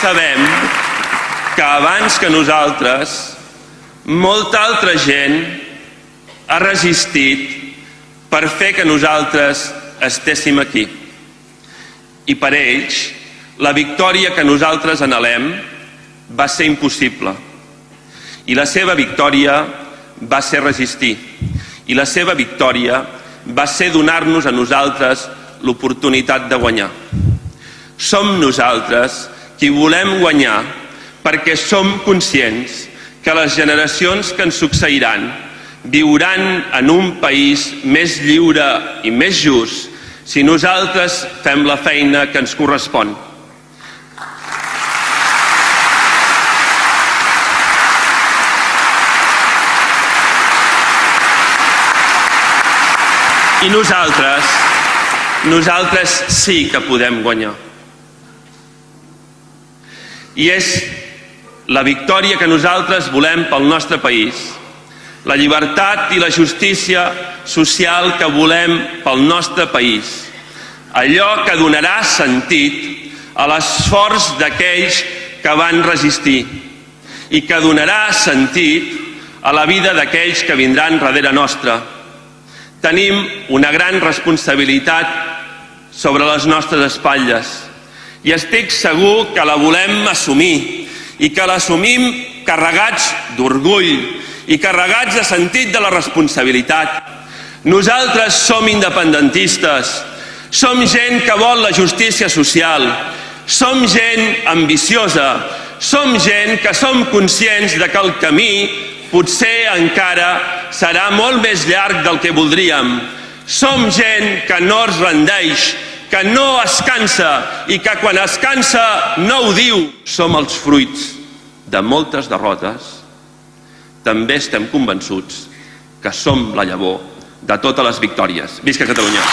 sabem que abans que nosaltres molta altra gent ha resistit per fer que nosaltres estéssim aquí. I per ells, la victòria que nosaltres anhelem va ser impossible. I la seva victòria va ser resistir. I la seva victòria va ser donar-nos a nosaltres l'oportunitat de guanyar. Som nosaltres qui volem guanyar perquè som conscients que les generacions que ens succeiran viuran en un país més lliure i més just si nosaltres fem la feina que ens correspon. I nosaltres, nosaltres sí que podem guanyar. I és la victòria que nosaltres volem pel nostre país, la llibertat i la justícia social que volem pel nostre país, allò que donarà sentit a l'esforç d'aquells que van resistir i que donarà sentit a la vida d'aquells que vindran darrere nostra. Tenim una gran responsabilitat sobre les nostres espatlles i estic segur que la volem assumir i que l'assumim carregats d'orgull i carregats de sentit de la responsabilitat. Nosaltres som independentistes, som gent que vol la justícia social, som gent ambiciosa, som gent que som conscients de que el camí potser encara serà molt més llarg del que voldríem. Som gent que no es rendeix, que no es cansa i que quan es cansa no ho diu. Som els fruits de moltes derrotes. També estem convençuts que som la llavor de totes les victòries. Visca Catalunya!